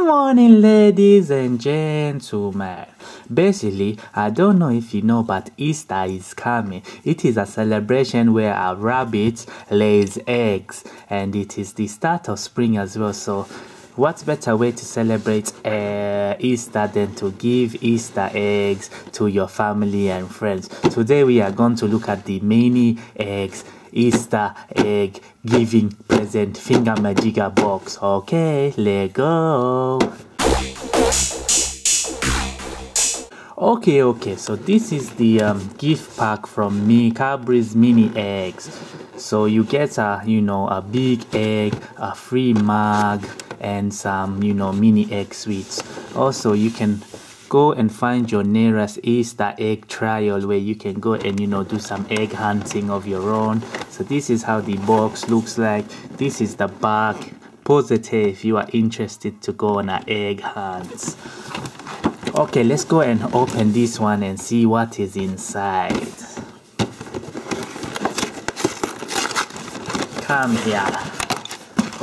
Good morning, ladies and gentlemen. Basically, I don't know if you know, but Easter is coming. It is a celebration where a rabbit lays eggs, and it is the start of spring as well. So, what better way to celebrate uh, Easter than to give Easter eggs to your family and friends? Today, we are going to look at the mini eggs Easter egg giving present finger magica box. Okay, let go. Okay, okay, so this is the um, gift pack from me, Cadbury's mini eggs. So you get a, you know, a big egg, a free mug, and some, you know, mini egg sweets. Also, you can go and find your nearest Easter egg trial where you can go and you know do some egg hunting of your own. So this is how the box looks like. This is the back. Positive if you are interested to go on an egg hunt. Okay, let's go and open this one and see what is inside. Come here.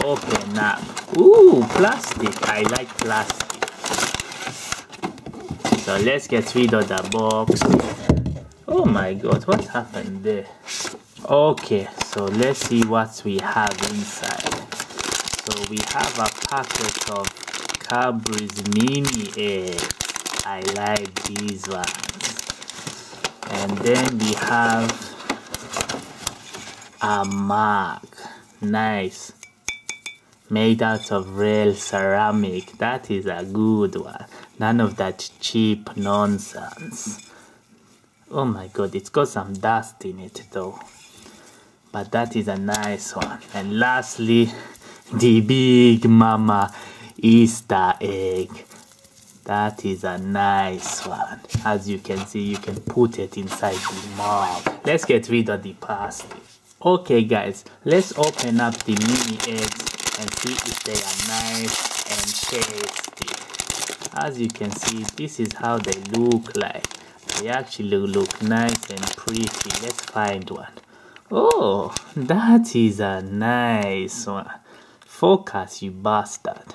Open up. Ooh, plastic. I like plastic. So let's get rid of the box. Oh my god, what happened there? Okay, so let's see what we have inside. So we have a packet of Cadbury's mini eggs. I like these ones. And then we have a mug. Nice. Made out of real ceramic. That is a good one. None of that cheap nonsense. Oh my god, it's got some dust in it though. But that is a nice one. And lastly, the Big Mama Easter egg. That is a nice one. As you can see, you can put it inside the mug. Let's get rid of the plastic. Okay guys, let's open up the mini eggs and see if they are nice and tasty as you can see this is how they look like. They actually look nice and pretty. Let's find one. Oh, that is a nice one. Focus you bastard.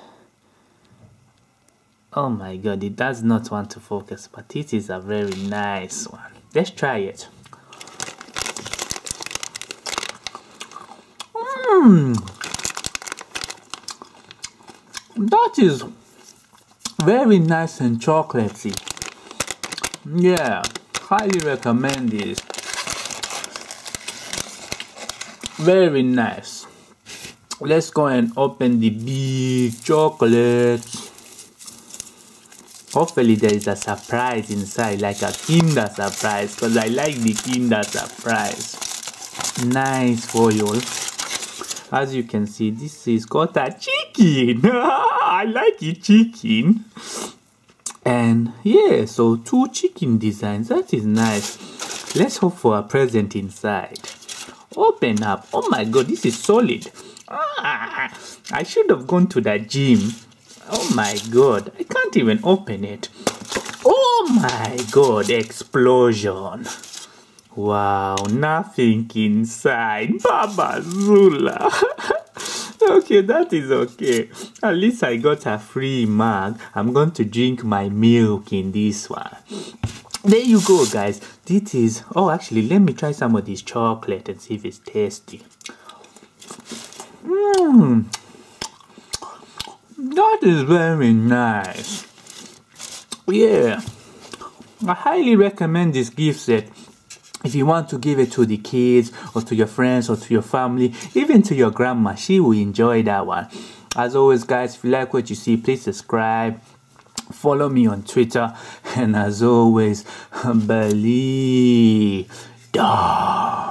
Oh my god it does not want to focus but it is a very nice one. Let's try it. Mmm, that is very nice and chocolatey. Yeah, highly recommend this. Very nice. Let's go and open the big chocolate. Hopefully there is a surprise inside, like a Kinder surprise, because I like the Kinder surprise. Nice foil. As you can see, this is got a chicken. I like it chicken. And yeah, so two chicken designs. That is nice. Let's hope for a present inside. Open up. Oh my god, this is solid. Ah, I should have gone to the gym. Oh my god, I can't even open it. Oh my god, explosion. Wow, nothing inside. Baba Zula. okay, that is okay. At least I got a free mug. I'm going to drink my milk in this one. There you go, guys. This is. Oh, actually, let me try some of this chocolate and see if it's tasty. Mmm. That is very nice. Yeah. I highly recommend this gift set if you want to give it to the kids or to your friends or to your family, even to your grandma, she will enjoy that one. As always, guys, if you like what you see, please subscribe. Follow me on Twitter, and as always, believe. Duh.